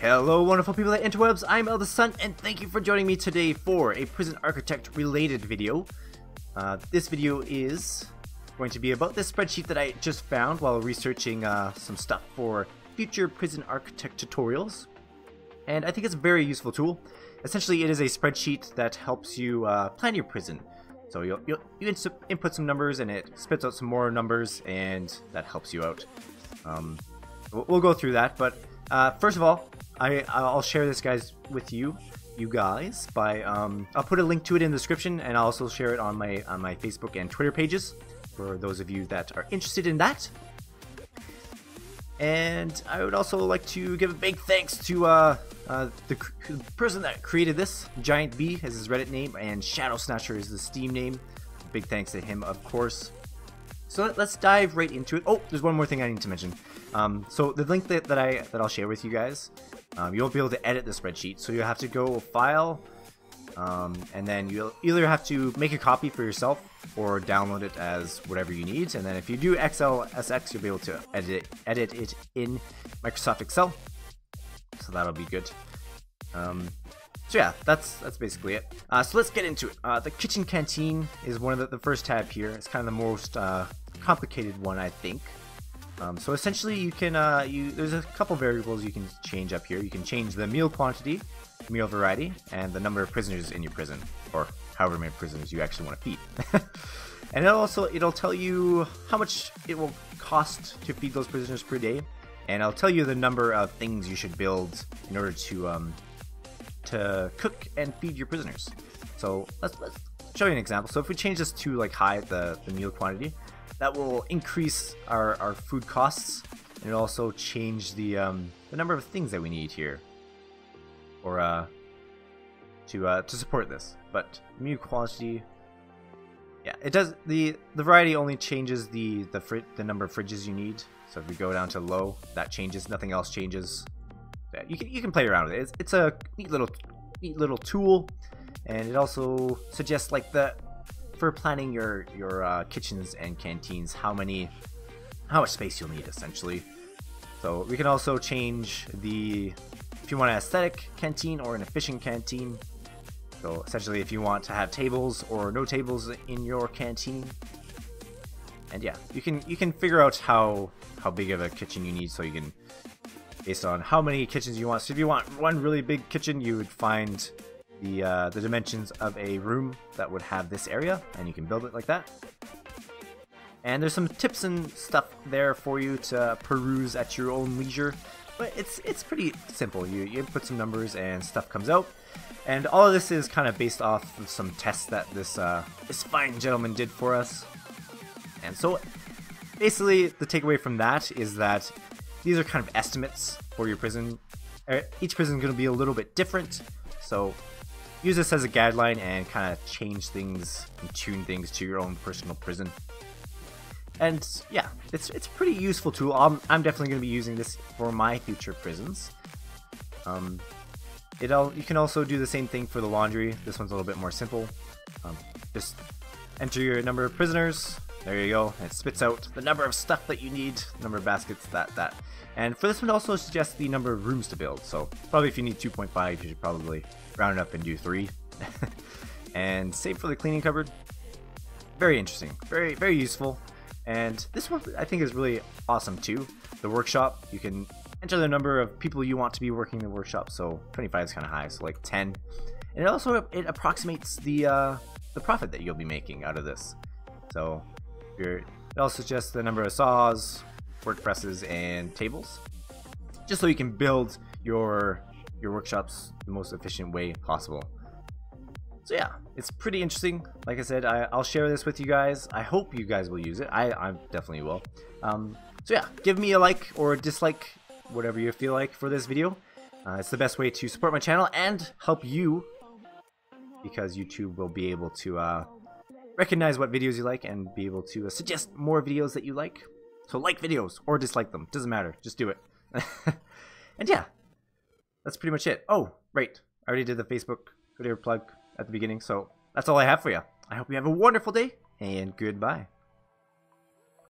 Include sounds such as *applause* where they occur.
Hello wonderful people at interwebs, I'm Eldest Son and thank you for joining me today for a prison architect related video. Uh, this video is going to be about this spreadsheet that I just found while researching uh, some stuff for future prison architect tutorials. And I think it's a very useful tool. Essentially it is a spreadsheet that helps you uh, plan your prison. So you'll, you'll, you input some numbers and it spits out some more numbers and that helps you out. Um, we'll go through that, but uh, first of all, I I'll share this guys with you, you guys, by um, I'll put a link to it in the description, and I'll also share it on my on my Facebook and Twitter pages for those of you that are interested in that. And I would also like to give a big thanks to uh, uh, the, the person that created this, Giant B is his Reddit name, and Shadow Snatcher is the Steam name. Big thanks to him, of course. So let's dive right into it. Oh, there's one more thing I need to mention. Um, so the link that, that I that I'll share with you guys, um, you won't be able to edit the spreadsheet. So you have to go File, um, and then you'll either have to make a copy for yourself or download it as whatever you need. And then if you do XLSX, you'll be able to edit it, edit it in Microsoft Excel. So that'll be good. Um, so yeah, that's that's basically it. Uh, so let's get into it. Uh, the kitchen canteen is one of the, the first tab here. It's kind of the most uh, complicated one, I think. Um, so essentially, you can uh, you there's a couple variables you can change up here. You can change the meal quantity, meal variety, and the number of prisoners in your prison, or however many prisoners you actually want to feed. *laughs* and it also it'll tell you how much it will cost to feed those prisoners per day, and I'll tell you the number of things you should build in order to um, to cook and feed your prisoners. So let's, let's show you an example. So if we change this to like high, the, the meal quantity, that will increase our, our food costs and it'll also change the, um, the number of things that we need here or uh, to, uh, to support this. But meal quantity, yeah, it does, the, the variety only changes the, the, the number of fridges you need. So if we go down to low, that changes, nothing else changes you can you can play around with it. It's, it's a neat little neat little tool, and it also suggests like the for planning your your uh, kitchens and canteens how many how much space you'll need essentially. So we can also change the if you want an aesthetic canteen or an efficient canteen. So essentially, if you want to have tables or no tables in your canteen, and yeah, you can you can figure out how how big of a kitchen you need so you can based on how many kitchens you want. So if you want one really big kitchen, you would find the uh, the dimensions of a room that would have this area, and you can build it like that. And there's some tips and stuff there for you to peruse at your own leisure, but it's it's pretty simple. You you input some numbers and stuff comes out. And all of this is kind of based off of some tests that this uh, this fine gentleman did for us. And so basically the takeaway from that is that these are kind of estimates for your prison. Uh, each prison is going to be a little bit different, so use this as a guideline and kind of change things and tune things to your own personal prison. And yeah, it's it's a pretty useful tool. I'm, I'm definitely going to be using this for my future prisons. Um, it all you can also do the same thing for the laundry. This one's a little bit more simple. Um, just enter your number of prisoners, there you go. It spits out the number of stuff that you need, number of baskets, that, that. And for this one, also suggests the number of rooms to build. So probably if you need 2.5, you should probably round it up and do 3. *laughs* and save for the cleaning cupboard. Very interesting. Very, very useful. And this one I think is really awesome too. The workshop, you can enter the number of people you want to be working in the workshop. So 25 is kind of high, so like 10. And it also it approximates the uh, the profit that you'll be making out of this. So it also suggests the number of saws, work presses, and tables, just so you can build your your workshops the most efficient way possible. So yeah, it's pretty interesting. Like I said, I, will share this with you guys. I hope you guys will use it. I, I definitely will. Um, so yeah, give me a like or a dislike, whatever you feel like for this video. Uh, it's the best way to support my channel and help you because YouTube will be able to uh, recognize what videos you like and be able to uh, suggest more videos that you like. So like videos or dislike them, doesn't matter, just do it. *laughs* and yeah, that's pretty much it. Oh, right, I already did the Facebook video plug at the beginning, so that's all I have for you. I hope you have a wonderful day, and goodbye.